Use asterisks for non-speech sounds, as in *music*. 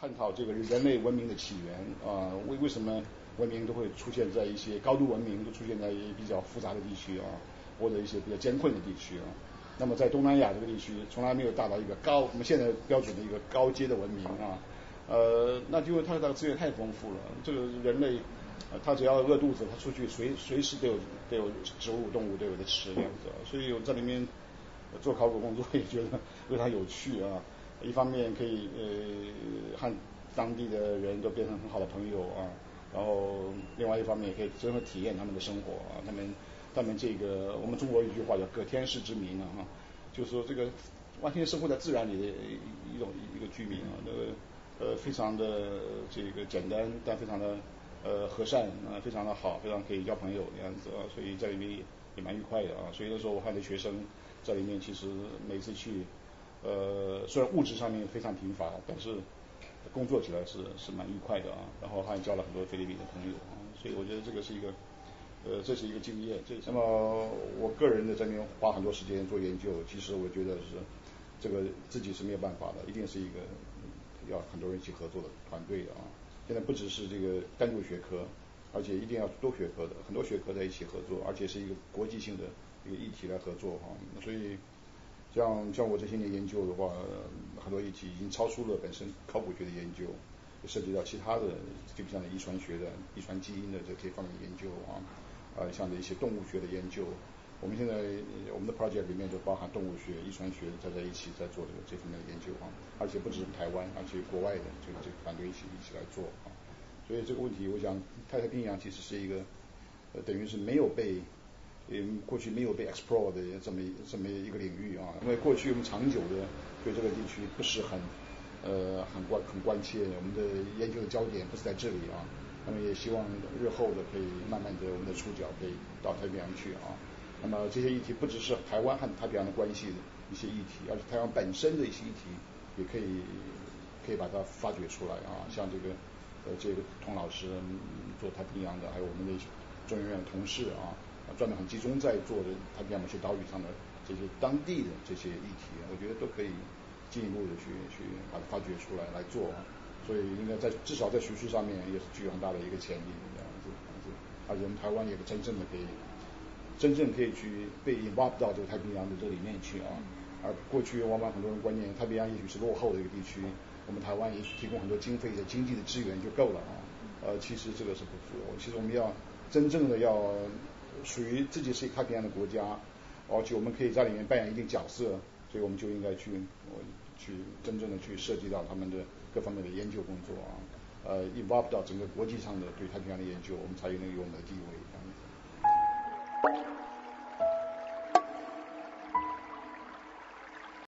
探讨这个人类文明的起源啊，为为什么文明都会出现在一些高度文明都出现在一些比较复杂的地区啊，或者一些比较艰困的地区啊。那么在东南亚这个地区，从来没有达到一个高我们现在标准的一个高阶的文明啊。呃，那就因为它的资源太丰富了，这个人类他只要饿肚子，他出去随随时都有都有植物动物都有的吃这样子，所以我在里面做考古工作也觉得 *laughs* 非常有趣啊。一方面可以呃和当地的人都变成很好的朋友啊，然后另外一方面也可以真正体验他们的生活啊，他们他们这个我们中国有一句话叫“隔天时之民”啊，就是说这个完全生活在自然里的一一种一个居民啊，那个呃非常的这个简单，但非常的呃和善啊，非常的好，非常可以交朋友这样子啊，所以在里面也蛮愉快的啊，所以那时候我和那学生在里面其实每次去。呃，虽然物质上面非常贫乏，但是工作起来是是蛮愉快的啊。然后还交了很多菲律宾的朋友啊，所以我觉得这个是一个呃，这是一个经验。这那么我个人的这边花很多时间做研究，其实我觉得是这个自己是没有办法的，一定是一个要很多人一起合作的团队的啊。现在不只是这个单独学科，而且一定要多学科的，很多学科在一起合作，而且是一个国际性的一个议题来合作哈。所以。像像我这些年研究的话，很多议题已经超出了本身考古学的研究，涉及到其他的，就像遗传学的、遗传基因的这这方面的研究啊，呃，像的一些动物学的研究。我们现在我们的 project 里面就包含动物学、遗传学在在一起在做这个这方面的研究啊，而且不只是台湾，而且国外的这个这个团队一起一起来做啊。所以这个问题，我想太平洋其实是一个，呃，等于是没有被。嗯，过去没有被 explore 的这么这么一个领域啊，因为过去我们长久的对这个地区不是很呃很关很关切，我们的研究的焦点不是在这里啊，那么也希望日后的可以慢慢的我们的触角可以到太平洋去啊，那么这些议题不只是台湾和太平洋的关系的一些议题，而且台湾本身的一些议题也可以可以把它发掘出来啊，像这个呃这个童老师做太平洋的，还有我们的中研院同事啊。专门很集中在做的太平洋某些岛屿上的这些当地的这些议题，我觉得都可以进一步的去去把它发掘出来来做，所以应该在至少在学术上面也是具有很大的一个潜力这样子，而且我们台湾也真正的可以真正可以去被引挖到这个太平洋的这里面去啊，而过去往往很多人观念太平洋也许是落后的一个地区，我们台湾也许提供很多经费的经济的资源就够了啊，呃，其实这个是不足，其实我们要真正的要。属于自己是一太平洋的国家，而且我们可以在里面扮演一定角色，所以我们就应该去去真正的去涉及到他们的各方面的研究工作啊，呃，involve 到整个国际上的对太平洋的研究，我们才有能有我们的地位。